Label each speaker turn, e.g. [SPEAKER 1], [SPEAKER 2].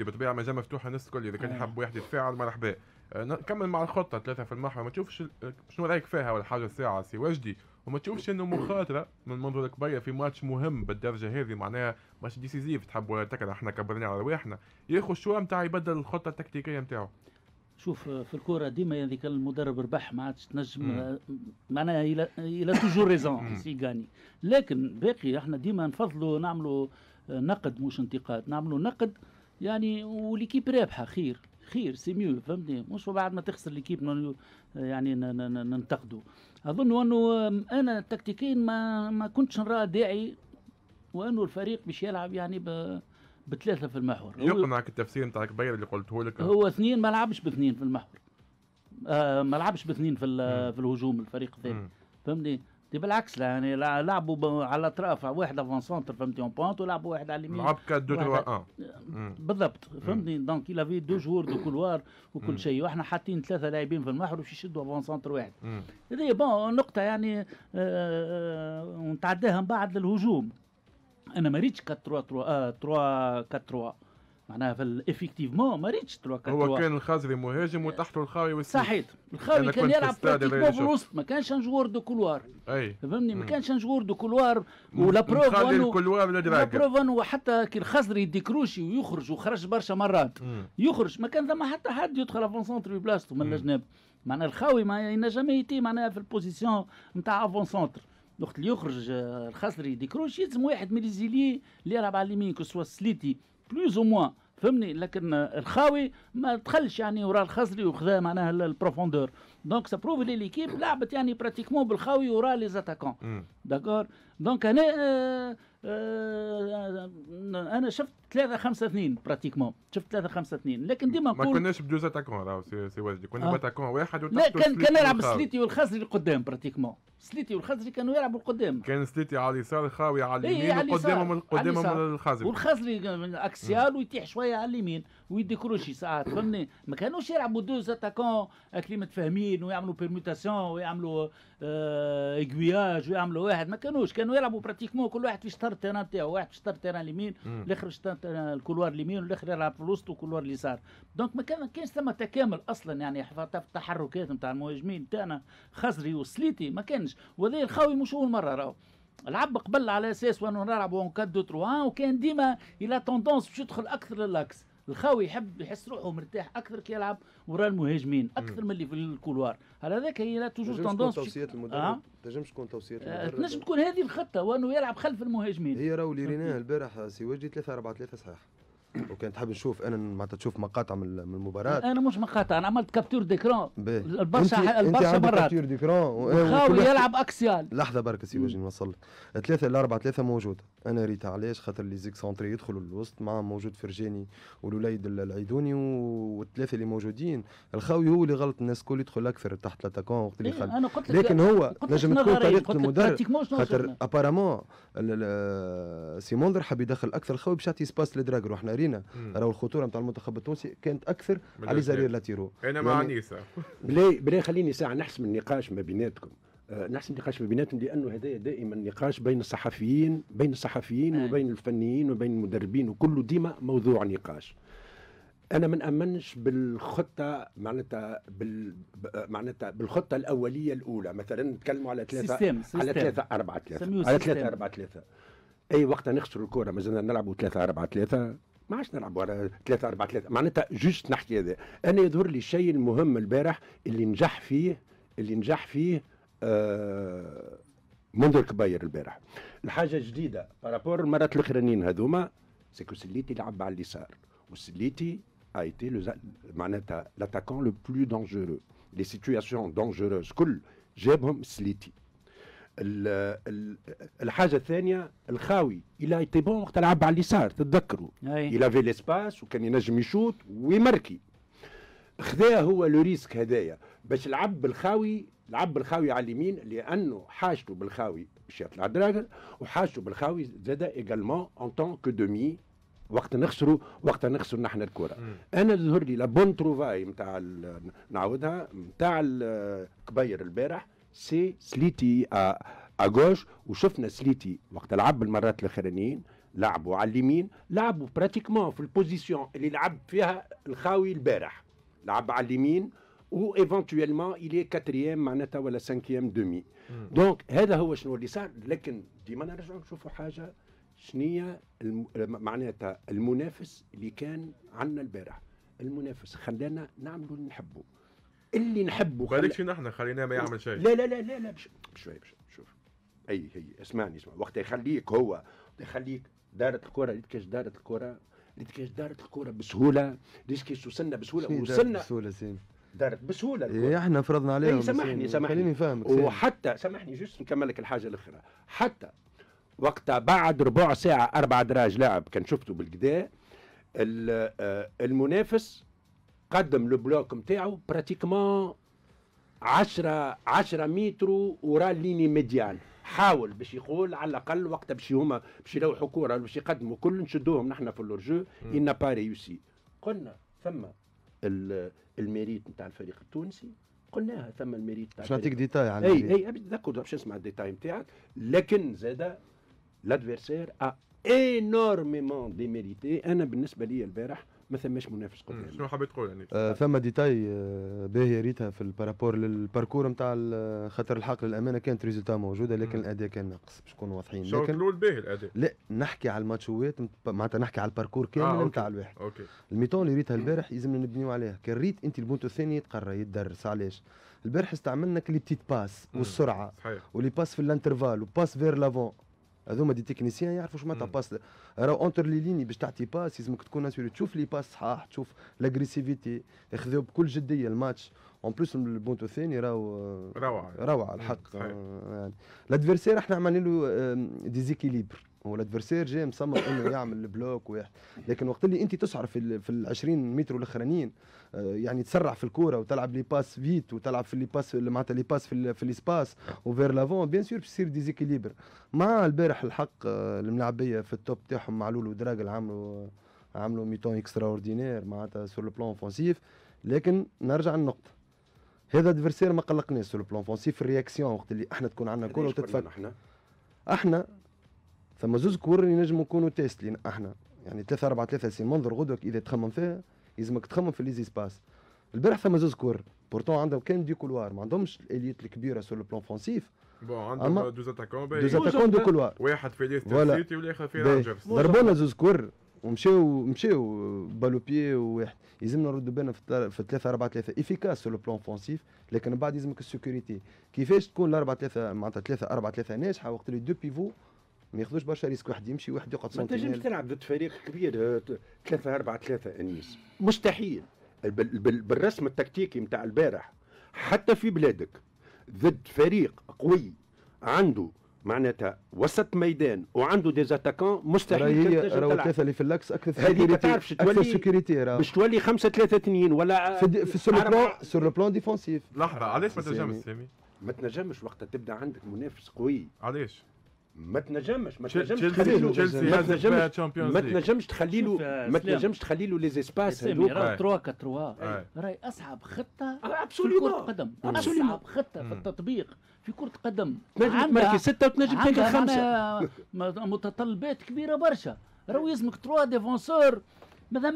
[SPEAKER 1] وجدي بالطبيعه مجال مفتوحه الناس الكل إذا كان يحب واحد يتفاعل مرحبا آه، نكمل مع الخطة ثلاثة في المحور ما تشوفش شنو رأيك فيها ولا حاجة ساعة سي وجدي وما تشوفش إنه مخاطرة من منظور كبير في ماتش مهم بالدرجة هذه معناها match décisif تحب ولا تكره إحنا كبرنا على رواحنا. ياخذ شو نتاع يبدل الخطة التكتيكية نتاعو.
[SPEAKER 2] شوف في الكوره ديما هذيك المدرب ربح ما عادش تنجم معناها il a il a toujours raison c'est gagné. لكن باقي إحنا ديما نفضلوا نعملوا نقد مش انتقاد. نعملوا نقد يعني و l'équipe رابحة خير خير c'est mieux فهمتني؟ مش بعد ما تخسر l'équipe يعني ننتقدوا أظن انه أنا تكتيكيا ما ما كنتش نرى داعي وأنه الفريق باش يلعب يعني ب بثلاثة في المحور.
[SPEAKER 1] يقنعك التفسير نتاع كبير اللي قلته لك.
[SPEAKER 2] هو اثنين ما لعبش باثنين في المحور. آه ما لعبش باثنين في, في الهجوم الفريق الثاني. فهمتني؟ دي بالعكس يعني لعبوا على الاطراف واحد avant-centre فهمتي en pointe ولعبوا واحد على اليمين.
[SPEAKER 1] لعب 4 2 3
[SPEAKER 2] 1 بالضبط فهمتني؟ donc il a fait deux joueurs de couloir وكل شيء وإحنا حاطين ثلاثة لاعبين في المحور باش يشدوا avant-centre واحد. هذه bon نقطة يعني آه ونتعداها من بعد للهجوم أنا ما ريتش 4 3 3 3 4 3 معناها في ال effectivement ما ريتش 3 4
[SPEAKER 1] هو كان الخازري مهاجم وتحته الخاوي
[SPEAKER 2] والسيف. صحيح الخاوي كان يلعب pratiquement في الوسط ما كانش un joueur de couloir
[SPEAKER 1] أي.
[SPEAKER 2] فهمني؟ ما كانش un joueur de couloir و
[SPEAKER 1] la preuve انه ال
[SPEAKER 2] couloir la preuve انه حتى كي الخزري ي décrocher ويخرج وخرج برشا مرات. يخرج. ما كان ثم حتى حد يدخل avant-centre بلاصتو من الجناب معناها الخاوي ما ينجم يتي معناها في ال position نتاع avant-centre وقت اللي يخرج الخزري décroche يلزم واحد من الزيلي اللي يلعب على اليمين que سليتي plus ou moins فهمني؟ لكن الخاوي ما دخلش يعني ورا الخزري وخذا معناها ال profondeur. donc ça prouve لي l'équipe لعبت يعني pratiquement بالخاوي ورا les attaquants d'accord donc أنا آه آه أنا شفت 3 5 2 pratiquement شفت 3 5 2 لكن ديما
[SPEAKER 1] نقول ما كناش ب deux attaquants راهو سي, سي وجدي كنا آه. ب attaquant واحد
[SPEAKER 2] لا كان كان يلعب سليتي والخزري قدام pratiquement سليتي والخزري كانوا يلعبوا قدام
[SPEAKER 1] كان سليتي على اليسار خاوي على اليمين وقدامهم قدامهم الخزري
[SPEAKER 2] والخزري axial ويتيح شوية على اليمين وي décrocher ساعات فهمني ما كانوش يلعبوا deux attaquants اكلي متفاهمين ويعملوا permutation ويعملوا آه ايكوياج ويعملوا واحد. ما كانوش كانوا يلعبوا pratiquement كل واحد في شطر ال terrain تاعو واحد في شطر ال terrain اليمين الآخر شطر ال couloir اليمين والاخر يلعب في الوسط و couloir اليسار. donc ما كان كانش ثم تكامل أصلا يعني في التحركات نتاع المهاجمين تاعنا خزري وسليتي ما كانش. وهذا الخاوي مش أول مرة راهو. لعب قبل على أساس وأنه نلعب en 4 2 3 وكان ديما il a tendance باش يدخل أكثر ل l'axe الخاوي يحب يحس روحه مرتاح أكثر كي يلعب وراء المهاجمين أكثر من اللي في ال couloir. على ذاك il a toujours
[SPEAKER 3] tendance توصيات المدرب. آه؟ تنجمش تكون توصيات
[SPEAKER 2] آه تنجم تكون هذه الخطة وأنه يلعب خلف المهاجمين.
[SPEAKER 3] هي راهو اللي ريناها البارح سي وجدي 3 4 3 صحيح. وكان تحب نشوف أنا معناتها تشوف مقاطع من المباراة.
[SPEAKER 2] أنا مش مقاطع أنا عملت capture d'écran البرشا البرشا مرات.
[SPEAKER 3] capture d'écran
[SPEAKER 2] خاوي يلعب axial
[SPEAKER 3] لحظة برك سي وجهي نوصل لك. ثلاثة 4 ثلاثة موجودة. أنا ريت علاش؟ خاطر les excentrés يدخلوا للوسط معهم موجود فرجاني والوليد العيدوني والثلاثة اللي موجودين. الخاوي هو اللي غلط الناس الكل يدخل أكثر تحت l'attaquant وقت اللي
[SPEAKER 2] خلف
[SPEAKER 3] لكن هو نجم تكون طريقة المدرب. خاطر apparemment سي منذر حب يدخل أكثر الخاوي باش يعطي espace لدراجر وحنا رينا راهو الخطورة نتاع المنتخب التونسي كانت أكثر على les arrières
[SPEAKER 1] latéraux. أنا مع يعني نيسا
[SPEAKER 4] بلاي بلاي خليني ساعة نحسم النقاش ما بيناتكم. أه نحسم النقاش ما بيناتهم لأنه هذا دائما نقاش بين الصحفيين بين الصحفيين آه. وبين الفنيين وبين المدربين وكله ديما موضوع نقاش. أنا ما نأمنش بالخطة معناتها بال معناتها بالخطة الأولية الأولى. مثلا نتكلموا على ثلاثة على ثلاثة أربعة ثلاثة. على ثلاثة أربعة ثلاثة. أي وقت نخسروا الكره مازلنا نلعبوا ثلاثة أربعة ثلاثة. ما عادش نلعبوا على 3 4 3 معناتها جوست نحكي هذا. أنا يظهر لي الشيء المهم البارح اللي نجح فيه اللي نجح فيه آه منذ الكبير البارح. الحاجة جديدة par rapport المرات الأخرانيين هذوما c'est que سليتي لعب على اليسار وسليتي a été le معناتها l'attaquant le plus dangereux. Les situations dangereuses. كل جابهم سليتي الحاجة الثانية الخاوي. il a été bon وقت لعب على اليسار تتذكروا. il avait l'espace وكان ينجم يشوط ويمركي. خذا هو le risque هدايا باش لعب بالخاوي لعب بالخاوي على اليمين لأنه حاجته بالخاوي باش يطلع دراجر وحاجته بالخاوي زاد également en tant que demi وقت نخسروا وقت نخسروا نحن الكرة. أنا ظهر لي la bonne trouvaille نتاع نعاودها نتاع الكبير البارح. c'est سليتي à gauche وشفنا سليتي وقت لعب المرات الأخرانيين لعبوا على اليمين لعبوا pratiquement في ال position اللي لعب فيها الخاوي البارح. لعب على اليمين و éventuellement il est quatrième معناتها ولا cinquième demi donc هذا هو شنو اللي صار. لكن ديما نرجعوا نشوفوا حاجة شنية الم... معناتها المنافس اللي كان عندنا البارح. المنافس خلانا نعملوا اللي نحبه اللي نحبه. خل...
[SPEAKER 1] بالك فينا إحنا خليناه ما يعمل شيء.
[SPEAKER 4] لا لا لا لا لا بش- بشوي بشوي شوف. أي هي اسمعني اسمع وقت يخليك هو وقت يخليك دارت الكرة اللي كاش دارت الكرة اللي كاش دارت الكرة بسهولة اللي كاش وصلنا
[SPEAKER 3] بسهولة
[SPEAKER 4] وصلنا
[SPEAKER 3] بسهولة سين.
[SPEAKER 4] دارت بسهولة الكرة.
[SPEAKER 3] إيه إحنا فرضنا عليهم
[SPEAKER 4] إيه سامحني. سامحني.
[SPEAKER 3] خليني سين.
[SPEAKER 4] وحتى سامحني جست نكمل لك الحاجة الأخرى. حتى وقتها بعد ربع ساعة أربع دراج لاعب كان شفته بالكدا ال- آه، المنافس قدم البلوك نتاعو براتيكمون 10 10 متر ورا الليني ميديان. حاول باش يقول على الأقل وقتها باش هما باش يلوحوا كوره باش يقدموا كل نشدوهم نحن في اللورجو. ان با ريوسي قلنا ثم ال- ال mérite نتاع الفريق التونسي قلناها ثم ال mérite نتاع
[SPEAKER 3] باش نعطيك détail على
[SPEAKER 4] اي. أي أبي تذكر باش نسمع ال détail نتاعك. لكن زاد l'adversaire a énormément démérité أنا بالنسبة لي البارح ما ثماش منافس
[SPEAKER 1] مم.
[SPEAKER 4] قدامي
[SPEAKER 1] شنو حبيت تقول يعني
[SPEAKER 3] آه، ثم détail آه، باهي ريتها في ال par rapport لل parcours نتاع خاطر الحق للأمانة كانت résultat موجودة لكن
[SPEAKER 1] مم.
[SPEAKER 3] الأداء كان ناقص باش نكونوا واضحين
[SPEAKER 1] الشوط
[SPEAKER 3] لكن
[SPEAKER 1] الأول باهي الأداء
[SPEAKER 3] لا نحكي على الماتشوات معناتها نحكي على ال parcours
[SPEAKER 1] آه،
[SPEAKER 3] كامل. نتاع الواحد
[SPEAKER 1] OK
[SPEAKER 3] ال mi-temps اللي ريتها البارح يلزمنا نبنيو عليها كان ريت أنت البونتو الثاني يتقرى يتدرس علاش البارح استعملنا que les petites
[SPEAKER 1] passes.
[SPEAKER 3] والسرعة
[SPEAKER 1] صحيح
[SPEAKER 3] و les passes في ال intervalle و passes vers l'avant هذوما des techniciens يعرفوا شو معناتها. passe راهو entre les lignes باش تعطي passe لازمك تكون assuré تشوف les passes صحاح تشوف l'agressivité ياخذوه بكل جدية. الماتش en plus البونتو الثاني راهو
[SPEAKER 1] روعة.
[SPEAKER 3] روعة الحق. يعني ال adversaire إحنا عملنا له déséquilibre هو ال adversaire جاي مصمم إنه يعمل ال bloc واحد لكن وقت اللي أنت تسعر في ال في ال 20 متر الأخرانيين آه، يعني تسرع في الكورة وتلعب les passes vite وتلعب في les passes معناتها les passes في, ال- في ال espace و vers l'avant bien sûr يصير déséquilibre مع البارح الحق آه، الملاعبيه في ال top تاعهم معلول ودراجر عملوا عملوا mi-temps extraordinaire معناتها sur le plan offensif لكن نرجع للنقطة. هذا ادفيرسير ما قلقناش سور لو بلان اوفونسيف في الرياكسيون وقت اللي إحنا تكون عندنا
[SPEAKER 4] كورة
[SPEAKER 3] وتتفك.
[SPEAKER 4] نحن
[SPEAKER 3] إحنا ثم زوز كور اللي نجموا نكونوا تيست لينا أحنا يعني 3 4 3 سي منظر غدوك إذا تخمم فيها يلزمك تخمم في ليزي سباس البارح ثم زوز كور بورتون عندهم كان دي كولوار ما عندهمش الإليت الكبيرة سور لو بلان فونسيف
[SPEAKER 1] بون عندهم دوز اتاكون
[SPEAKER 3] دوز اتاكون دو كولوار.
[SPEAKER 1] واحد في ليستر. سيتي والاخر في. رانجرز
[SPEAKER 3] ضربونا زوز كور ومشاو مشاو بالو بيي وواحد يلزمنا نردوا بالنا في التلا- في 3 4 3 efficace sur le plan offensif لكن بعد يلزمك ال sécurité كيفاش تكون ال 4 3 معناتها 3 4 3 ناجحة وقت اللي deux pivots ما ياخذوش برشا risques. واحد يمشي واحد يقعد
[SPEAKER 4] ما تنجمش تلعب ضد فريق كبير 3 4 3 أنيس. مستحيل. بال بال بالرسم التكتيكي نتاع البارح حتى في بلادك ضد فريق قوي عنده معناتها وسط ميدان وعنده des attaquants مستحيل
[SPEAKER 3] راهو الثلاثه اللي في اللاكس أكثر
[SPEAKER 4] هذه ما تعرفش تولي-
[SPEAKER 3] راهو.
[SPEAKER 4] باش تولي 5 3 2 ولا
[SPEAKER 3] في, dé- في sur le
[SPEAKER 4] أربعة-
[SPEAKER 3] plan sur le plan défensif
[SPEAKER 1] لحظة علاش ما. تنجمش سامي
[SPEAKER 4] ما تنجمش وقتها تبدأ عندك منافس قوي.
[SPEAKER 1] علاش
[SPEAKER 4] ما تنجمش ما تنجمش تخلي له ما تنجمش ما تنجمش تخلي له ما. تنجمش تخلي له les
[SPEAKER 2] espaces
[SPEAKER 4] هذوك
[SPEAKER 2] راه
[SPEAKER 1] أي.
[SPEAKER 2] 3 4
[SPEAKER 1] أي.
[SPEAKER 2] راهي أصعب
[SPEAKER 4] خطة
[SPEAKER 2] في. كرة قدم. أصعب خطة في. التطبيق في كرة قدم
[SPEAKER 4] تنجم تماركي ستة وتنجم
[SPEAKER 2] معناها م- متطلبات كبيرة برشا راهو يلزمك تروا ديفونسور ماذا